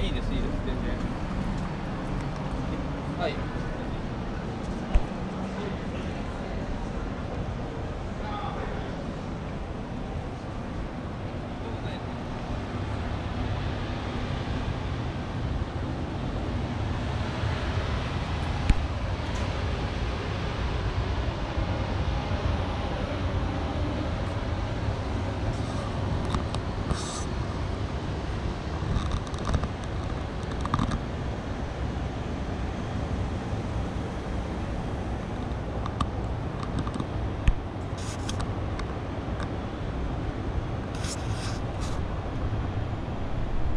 いいですいいです全然。はい。